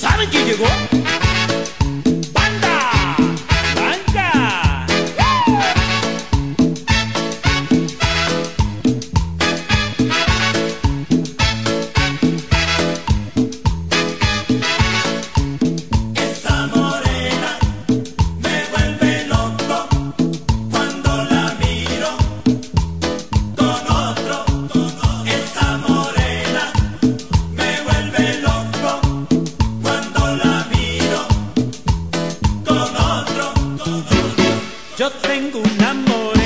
사는 기계고 Yo tengo un amor.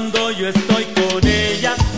cuando yo estoy con ella.